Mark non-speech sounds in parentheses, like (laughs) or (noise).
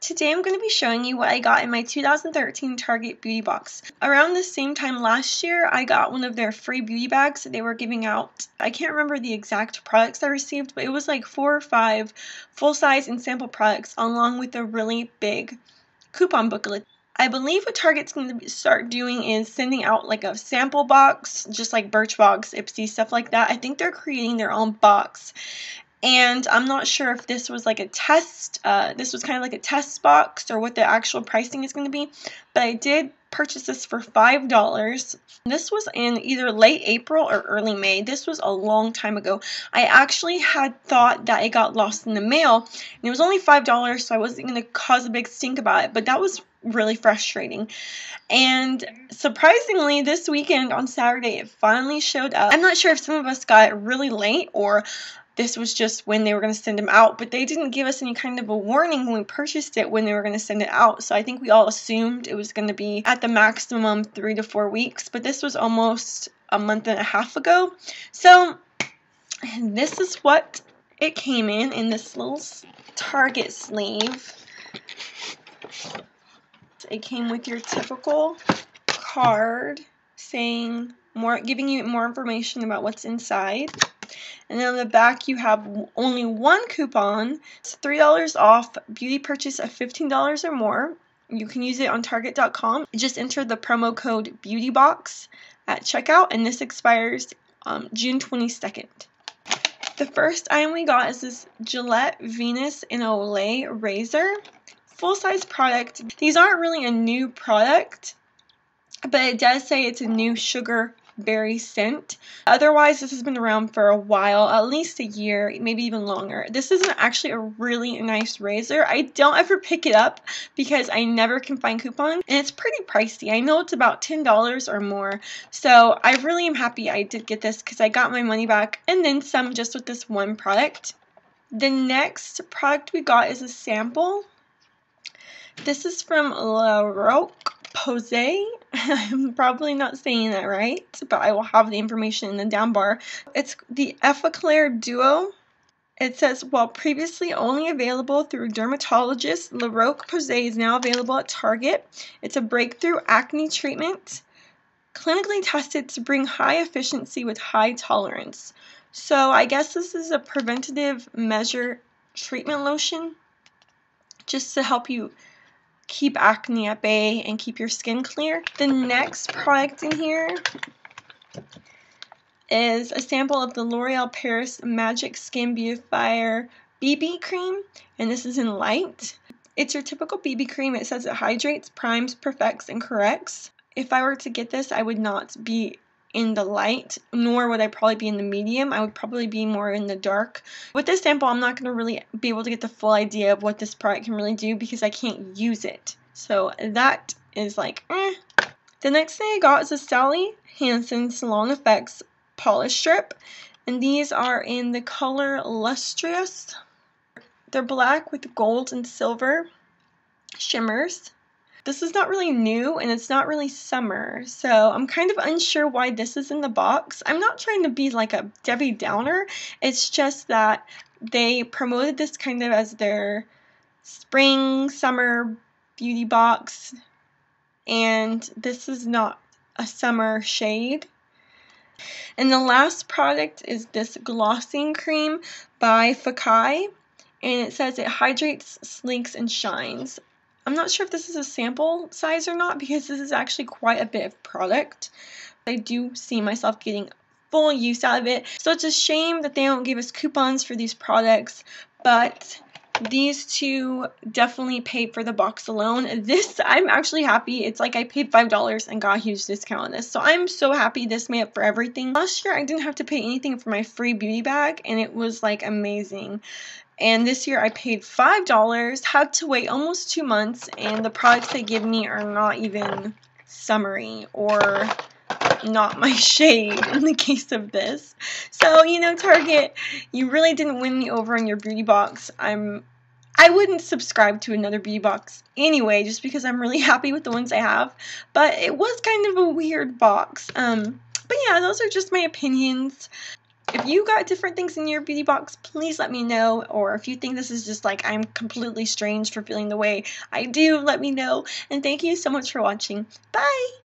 Today I'm going to be showing you what I got in my 2013 Target beauty box. Around the same time last year, I got one of their free beauty bags that they were giving out. I can't remember the exact products I received, but it was like four or five full-size and sample products along with a really big coupon booklet. I believe what Target's going to start doing is sending out like a sample box, just like Birchbox, Ipsy, stuff like that. I think they're creating their own box and I'm not sure if this was like a test, uh, this was kind of like a test box or what the actual pricing is going to be, but I did purchase this for $5. This was in either late April or early May. This was a long time ago. I actually had thought that it got lost in the mail, and it was only $5, so I wasn't going to cause a big stink about it, but that was really frustrating. And surprisingly, this weekend on Saturday, it finally showed up. I'm not sure if some of us got it really late or this was just when they were going to send them out, but they didn't give us any kind of a warning when we purchased it when they were going to send it out. So I think we all assumed it was going to be at the maximum three to four weeks, but this was almost a month and a half ago. So this is what it came in in this little Target sleeve. It came with your typical card saying more, giving you more information about what's inside. And then on the back you have only one coupon. It's $3 off beauty purchase of $15 or more. You can use it on Target.com. Just enter the promo code BEAUTYBOX at checkout and this expires um, June 22nd. The first item we got is this Gillette Venus in Olay razor. Full size product. These aren't really a new product, but it does say it's a new sugar berry scent. Otherwise, this has been around for a while, at least a year, maybe even longer. This is actually a really nice razor. I don't ever pick it up because I never can find coupons, and it's pretty pricey. I know it's about $10 or more, so I really am happy I did get this because I got my money back and then some just with this one product. The next product we got is a sample. This is from La Roque Posay. I'm probably not saying that right, but I will have the information in the down bar. It's the Effaclar Duo. It says, while previously only available through dermatologists, La Roche-Posay is now available at Target. It's a breakthrough acne treatment, clinically tested to bring high efficiency with high tolerance. So I guess this is a preventative measure treatment lotion just to help you keep acne at bay and keep your skin clear. The next product in here is a sample of the L'Oreal Paris Magic Skin Beautifier BB Cream, and this is in light. It's your typical BB cream. It says it hydrates, primes, perfects, and corrects. If I were to get this, I would not be in the light, nor would I probably be in the medium. I would probably be more in the dark. With this sample, I'm not going to really be able to get the full idea of what this product can really do because I can't use it. So that is like, eh. The next thing I got is a Sally Hansen Salon Effects Polish Strip. And these are in the color Lustrous. They're black with gold and silver shimmers. This is not really new and it's not really summer, so I'm kind of unsure why this is in the box. I'm not trying to be like a Debbie Downer, it's just that they promoted this kind of as their spring, summer beauty box, and this is not a summer shade. And the last product is this glossing cream by Fekkai. and it says it hydrates, sleeks, and shines. I'm not sure if this is a sample size or not because this is actually quite a bit of product. I do see myself getting full use out of it. So it's a shame that they don't give us coupons for these products, but these two definitely paid for the box alone. This, I'm actually happy. It's like I paid $5 and got a huge discount on this. So I'm so happy this made up for everything. Last year, I didn't have to pay anything for my free beauty bag, and it was like amazing. And this year I paid $5, had to wait almost two months, and the products they give me are not even summery or not my (laughs) shade in the case of this. So, you know, Target, you really didn't win me over on your beauty box. I'm I wouldn't subscribe to another beauty box anyway, just because I'm really (laughs) happy with the ones I have. But it was kind of a weird box. Um, but yeah, those are just my opinions. if you got different things in your beauty box, please let me know. Or if you think this is just like I'm completely strange for feeling the way I do, let me know. And thank you so much for watching. Bye!